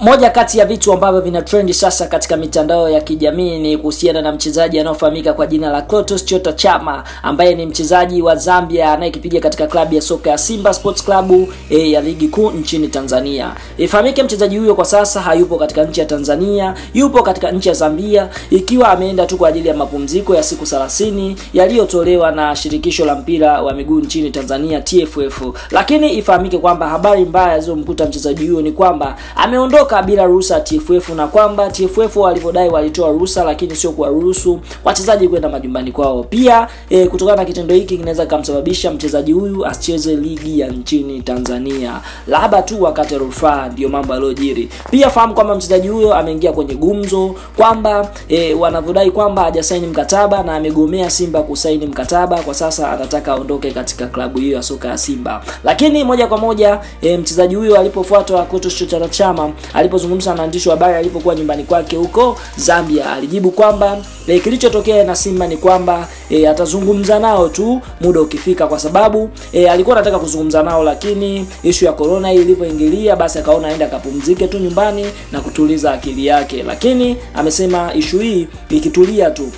Moja kati ya vitu ambavyo vina trendi sasa katika mitandao ya kijamii ni kuhusiana na mchezaji anayofahamika kwa jina la Clatous Chota Chama ambaye ni mchezaji wa Zambia anayekipiga katika klabu ya soka ya Simba Sports Club e, ya ligi kuu nchini Tanzania. Ifahamike mchezaji huyo kwa sasa hayupo katika nchi ya Tanzania, yupo katika nchi ya Zambia ikiwa ameenda tu kwa ajili ya mapumziko ya siku 30 yaliyotolewa na shirikisho la mpira wa miguu nchini Tanzania TFF. Lakini ifahamike kwamba habari mbaya zilizomkuta mchezaji huyo ni kwamba ameondoka bila ruhusa ya TFF na kwamba TFF walivyodai walitoa ruhusa lakini sio kuwaruhusu wachezaji kwenda majumbani kwao. Pia e, kutokana na kitendo hiki kinaweza kumsababisha mchezaji huyu asicheze ligi ya nchini Tanzania, labda tu wakati rufaa. Ndio mambo yaliyojiri. Pia fahamu kwamba mchezaji huyo ameingia kwenye gumzo kwamba e, wanavyodai kwamba hajasaini mkataba na amegomea Simba kusaini mkataba. Kwa sasa anataka aondoke katika klabu hiyo ya soka ya Simba, lakini moja kwa moja e, mchezaji huyo alipofuatwa Chota Chama alipozungumza na waandishi wa habari alipokuwa nyumbani kwake huko Zambia, alijibu kwamba e, kilichotokea na Simba ni kwamba e, atazungumza nao tu muda ukifika, kwa sababu e, alikuwa anataka kuzungumza nao, lakini ishu ya corona hii ilivyoingilia, basi akaona aenda akapumzike tu nyumbani na kutuliza akili yake, lakini amesema ishu hii ikitulia tu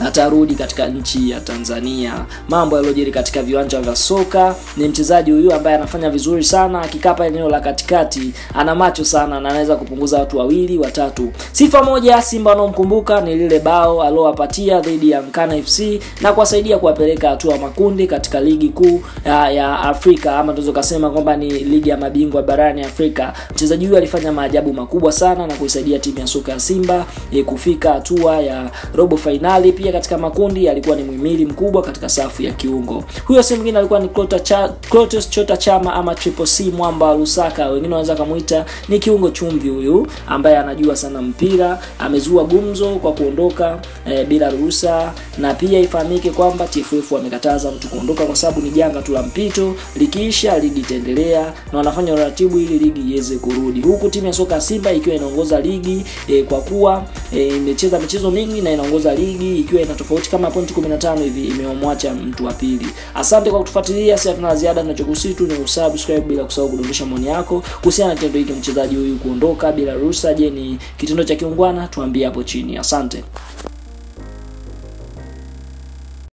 atarudi katika nchi ya Tanzania. Mambo yaliyojiri katika viwanja vya soka ni mchezaji huyu ambaye anafanya vizuri sana, akikapa eneo la katikati, ana macho sana na anaweza kupunguza watu wawili watatu. Sifa moja Simba wanaomkumbuka ni lile bao aliowapatia dhidi ya Mkana FC na kuwasaidia kuwapeleka hatua makundi katika ligi kuu ya, ya Afrika ama tunaweza kusema kwamba ni ligi ya mabingwa barani Afrika. Mchezaji huyu alifanya maajabu makubwa sana na kuisaidia timu ya soka ya Simba e, kufika hatua ya robo fainali pia katika makundi alikuwa ni mwimili mkubwa katika safu ya kiungo. Huyo si mwingine alikuwa ni Clotus Chota Chama ama Triple C Mwamba wa Lusaka, wengine wanaweza kumuita ni kiungo chumvi huyu, ambaye anajua sana mpira. Amezua gumzo kwa kuondoka e, bila ruhusa, na pia ifahamike kwamba TFF wamekataza mtu kuondoka kwa sababu ni janga tu la mpito, likiisha ligi itaendelea na wanafanya uratibu ili ligi iweze kurudi, huku timu ya soka Simba ikiwa inaongoza ligi e, kwa kuwa e, imecheza michezo mingi na inaongoza ligi ikiwa ina tofauti kama pointi 15 hivi, imemwacha mtu wa pili. Asante kwa kutufuatilia, sasa tuna ziada, tunachokusii tu ni usubscribe bila kusahau kudondosha maoni yako kuhusiana na kitendo hiki mchezaji huyu kuondoka bila ruhusa. Je, ni kitendo cha kiungwana? Tuambie hapo chini. Asante.